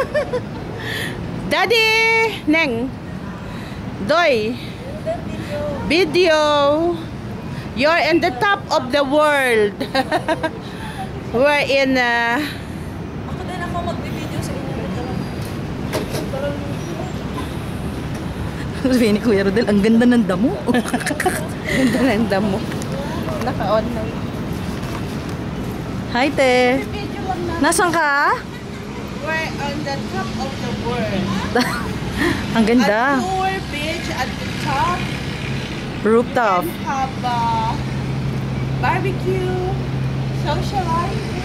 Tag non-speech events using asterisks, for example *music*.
*laughs* Daddy! Neng! Doy! Video! You're in the top of the world! *laughs* We're in... Uh, Ako din ako magbibideo sa inyo. Sabi ni Kuya Rodel, ang ganda ng damo. *laughs* ganda ng damo. Naka-on na. Hi, te. Nasaan ka? We're on the top of the world. *laughs* ang ganda. Beach at the top. Rooftop. Have uh, barbecue, socialize,